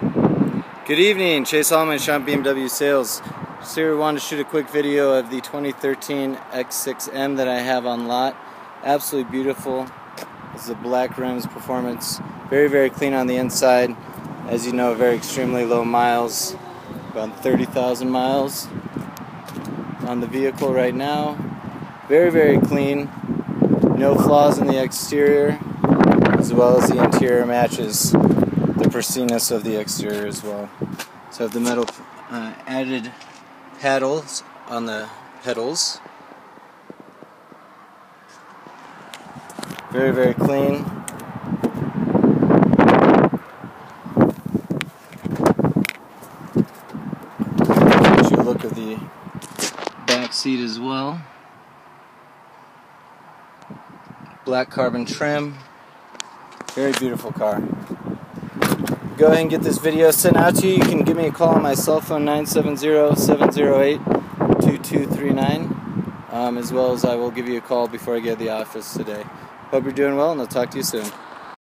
Good evening, Chase Holman, Schomp BMW Sales. Just here wanted to shoot a quick video of the 2013 X6M that I have on lot. Absolutely beautiful. This is a black rims performance. Very, very clean on the inside. As you know, very extremely low miles. About 30,000 miles on the vehicle right now. Very, very clean. No flaws in the exterior, as well as the interior matches the pristineness of the exterior as well. So I have the metal uh, added paddles on the pedals. Very, very clean. Get you look of the back seat as well. Black carbon trim. Very beautiful car go ahead and get this video sent out to you. You can give me a call on my cell phone 970-708-2239 um, as well as I will give you a call before I get to the office today. Hope you're doing well and I'll talk to you soon.